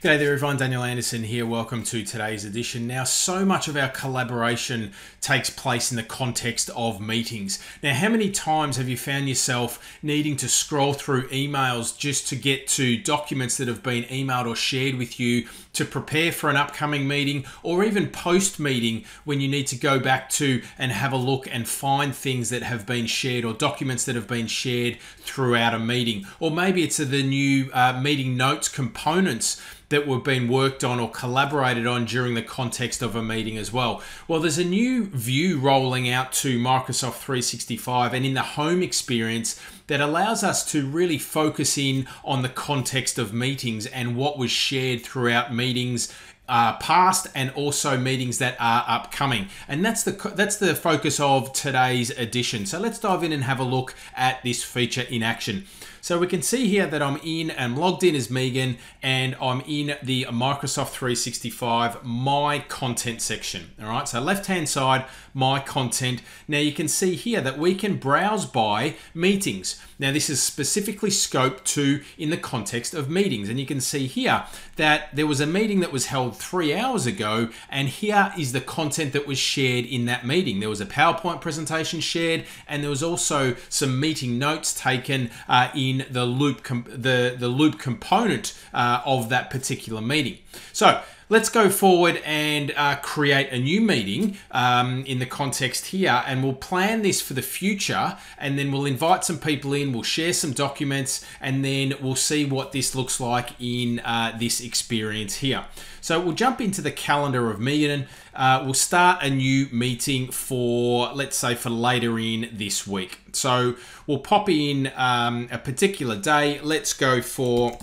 G'day there everyone, Daniel Anderson here. Welcome to today's edition. Now, so much of our collaboration takes place in the context of meetings. Now, how many times have you found yourself needing to scroll through emails just to get to documents that have been emailed or shared with you to prepare for an upcoming meeting or even post meeting when you need to go back to and have a look and find things that have been shared or documents that have been shared throughout a meeting? Or maybe it's the new uh, meeting notes components that were being worked on or collaborated on during the context of a meeting as well. Well, there's a new view rolling out to Microsoft 365 and in the home experience that allows us to really focus in on the context of meetings and what was shared throughout meetings uh, past and also meetings that are upcoming. And that's the that's the focus of today's edition. So let's dive in and have a look at this feature in action. So we can see here that I'm in and logged in as Megan and I'm in the Microsoft 365 My Content section. All right, so left hand side, My Content. Now you can see here that we can browse by meetings. Now this is specifically scoped to in the context of meetings. And you can see here that there was a meeting that was held three hours ago and here is the content that was shared in that meeting. There was a PowerPoint presentation shared and there was also some meeting notes taken uh, in the loop, the, the loop component uh, of that particular meeting. So let's go forward and uh, create a new meeting um, in the context here and we'll plan this for the future and then we'll invite some people in we'll share some documents and then we'll see what this looks like in uh, this experience here. So we'll jump into the calendar of meeting. Uh, we'll start a new meeting for let's say for later in this week. So we'll pop in um, a particular day. Let's go for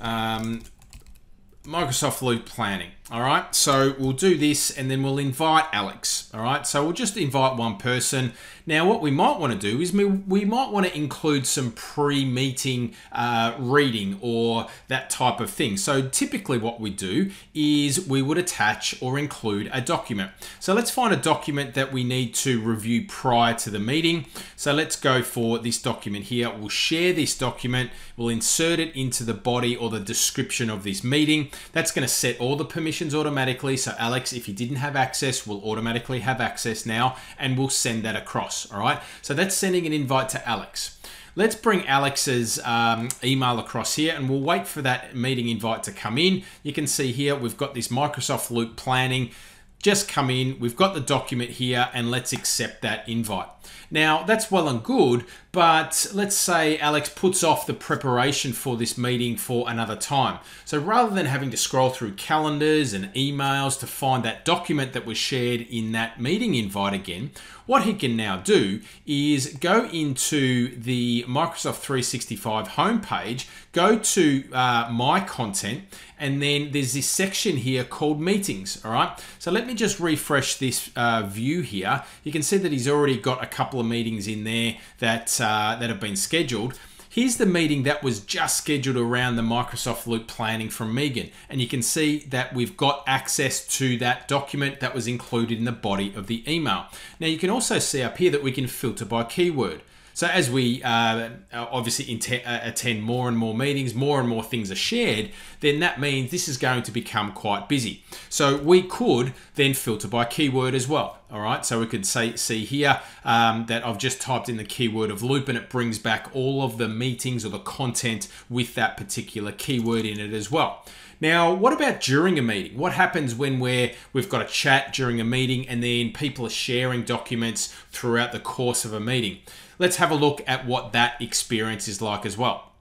um, Microsoft Loop Planning. All right, so we'll do this and then we'll invite Alex. All right, so we'll just invite one person. Now, what we might want to do is we, might want to include some pre meeting uh, reading or that type of thing. So, typically, what we do is we would attach or include a document. So, let's find a document that we need to review prior to the meeting. So, let's go for this document here. We'll share this document, we'll insert it into the body or the description of this meeting. That's going to set all the permissions automatically. So, Alex, if you didn't have access, will automatically have access now and we'll send that across all right? So that's sending an invite to Alex. Let's bring Alex's um, email across here and we'll wait for that meeting invite to come in. You can see here we've got this Microsoft Loop planning just come in, we've got the document here, and let's accept that invite. Now, that's well and good, but let's say Alex puts off the preparation for this meeting for another time. So rather than having to scroll through calendars and emails to find that document that was shared in that meeting invite again, what he can now do is go into the Microsoft 365 homepage, go to uh, My Content, and then there's this section here called Meetings, all right? So let me just refresh this uh, view here. You can see that he's already got a couple of meetings in there that, uh, that have been scheduled. Here's the meeting that was just scheduled around the Microsoft Loop planning from Megan. And you can see that we've got access to that document that was included in the body of the email. Now you can also see up here that we can filter by keyword. So as we uh, obviously uh, attend more and more meetings, more and more things are shared, then that means this is going to become quite busy. So we could then filter by keyword as well. All right, so we could say see here um, that I've just typed in the keyword of loop and it brings back all of the meetings or the content with that particular keyword in it as well. Now, what about during a meeting? What happens when we're, we've got a chat during a meeting and then people are sharing documents throughout the course of a meeting? Let's have a look at what that experience is like as well.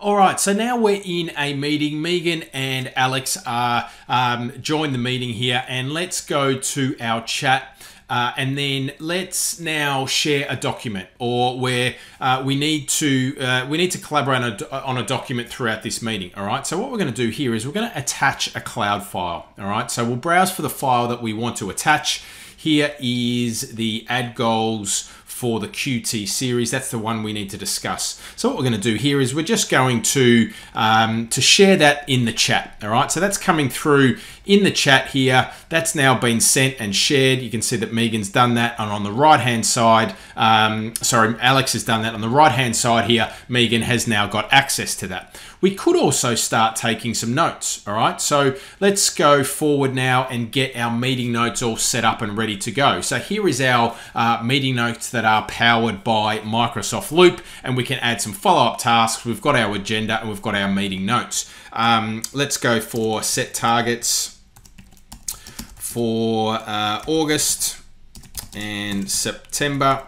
All right, so now we're in a meeting. Megan and Alex are um, join the meeting here, and let's go to our chat. Uh, and then let's now share a document or where uh, we need to uh, we need to collaborate on a, on a, document throughout this meeting all right so what we're going to do here is we're going to attach a cloud file all right so we'll browse for the file that we want to attach here is the add goals for the QT series. That's the one we need to discuss. So what we're going to do here is we're just going to, um, to share that in the chat. All right, so that's coming through in the chat here. That's now been sent and shared. You can see that Megan's done that. And on the right hand side, um, sorry, Alex has done that. On the right hand side here, Megan has now got access to that. We could also start taking some notes. All right. So let's go forward now and get our meeting notes all set up and ready to go. So here is our uh, meeting notes that are powered by Microsoft Loop, and we can add some follow up tasks. We've got our agenda and we've got our meeting notes. Um, let's go for set targets for uh, August and September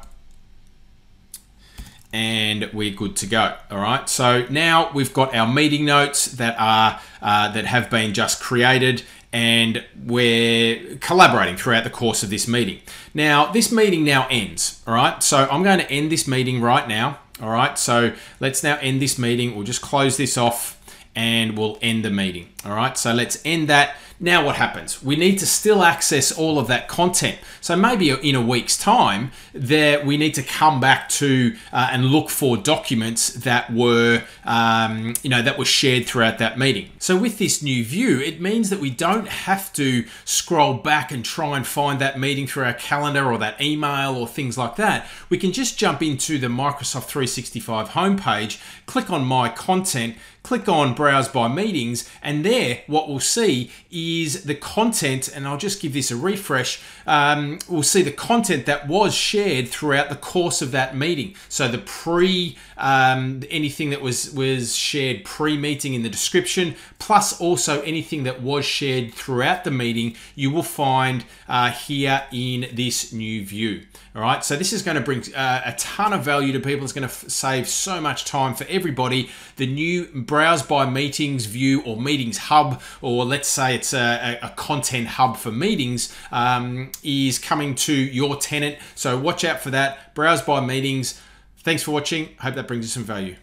and we're good to go all right so now we've got our meeting notes that are uh, that have been just created and we're collaborating throughout the course of this meeting. Now this meeting now ends all right? So i'm going to end this meeting right now all right? So let's now end this meeting. We'll just close this off and we'll end the meeting all right? So let's end that now, what happens? We need to still access all of that content. So maybe in a week's time, there we need to come back to uh, and look for documents that were, um, you know, that were shared throughout that meeting. So with this new view, it means that we don't have to scroll back and try and find that meeting through our calendar or that email or things like that. We can just jump into the Microsoft 365 homepage, click on My Content, click on Browse by Meetings, and there what we'll see is the content, and I'll just give this a refresh. Um, we'll see the content that was shared throughout the course of that meeting. So the pre, um, anything that was was shared pre-meeting in the description, plus also anything that was shared throughout the meeting, you will find uh, here in this new view. All right, so this is going to bring uh, a ton of value to people. It's going to save so much time for everybody. The new Browse by Meetings view or Meetings Hub, or let's say it's a, a content hub for meetings, um, is coming to your tenant. So watch out for that. Browse by Meetings. Thanks for watching. Hope that brings you some value.